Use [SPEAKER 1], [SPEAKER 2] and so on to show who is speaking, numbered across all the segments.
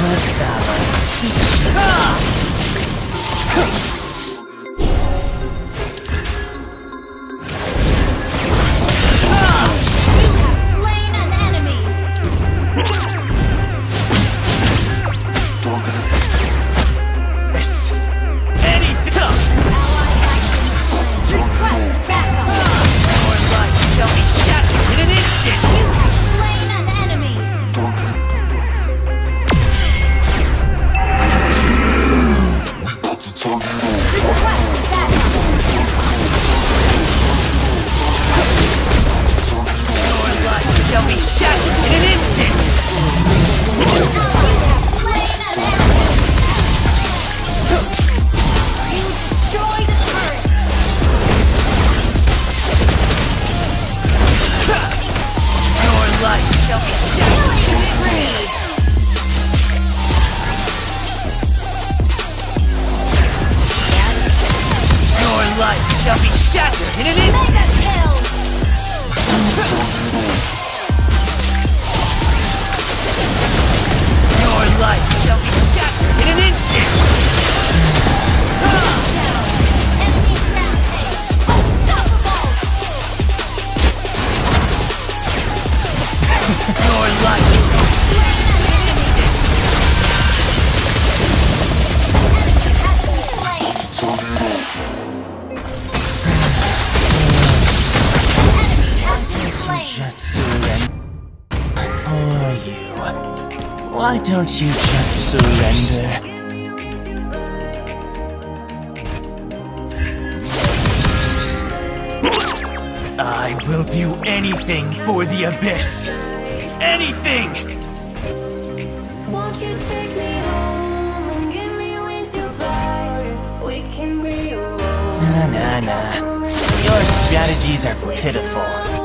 [SPEAKER 1] Good balance. Why don't you just surrender? I will do anything for the Abyss! Anything! Nah, nah, nah. Your strategies are pitiful.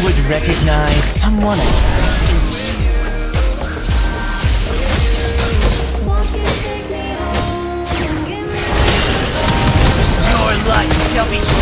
[SPEAKER 1] would recognize someone as Your life shall be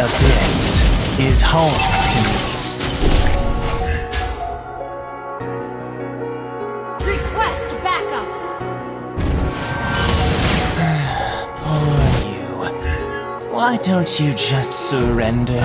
[SPEAKER 1] Abyss is home to me. Why don't you just surrender?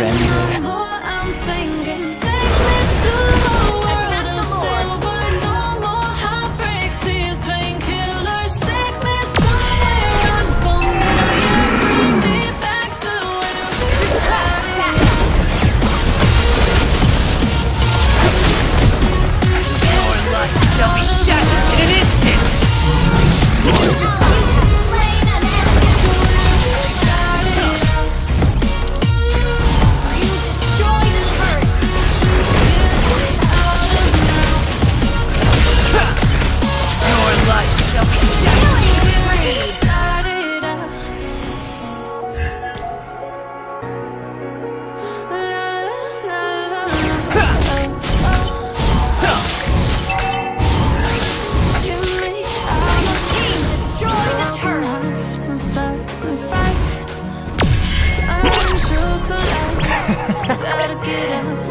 [SPEAKER 1] surrender.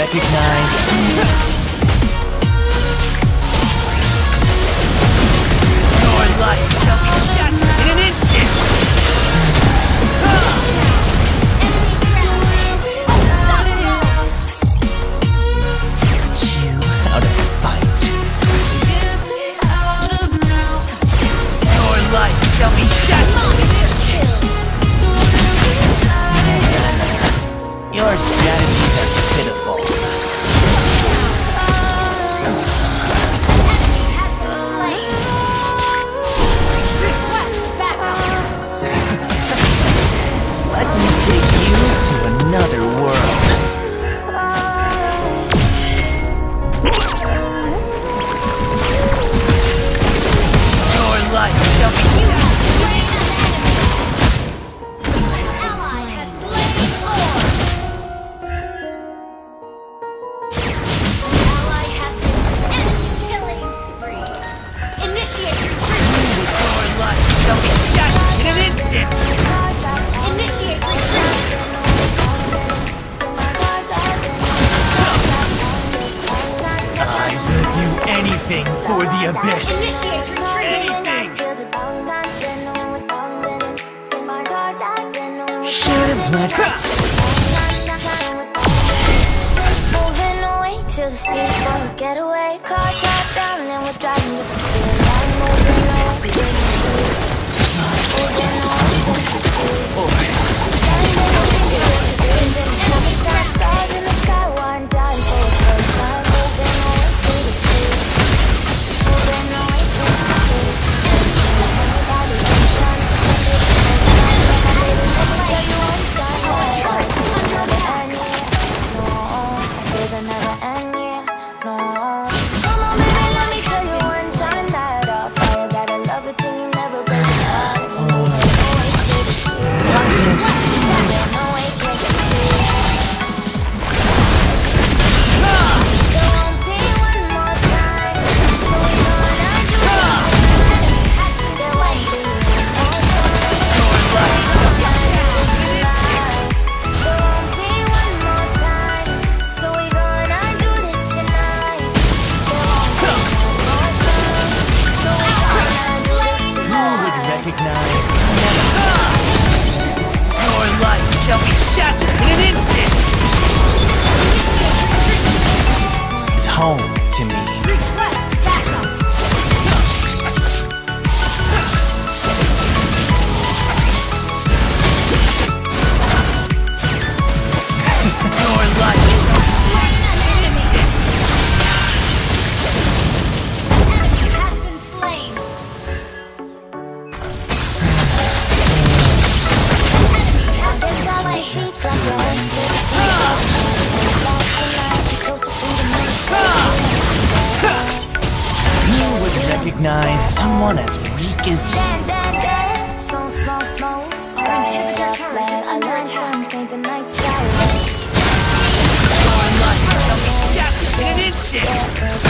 [SPEAKER 1] recognize. to the
[SPEAKER 2] sea for a getaway Car top down and we're driving just to feel like moving away Moving away from the sea
[SPEAKER 1] recognize someone as weak as you.
[SPEAKER 2] Smoke, smoke, smoke. Paint the night sky. Oh, I'm not.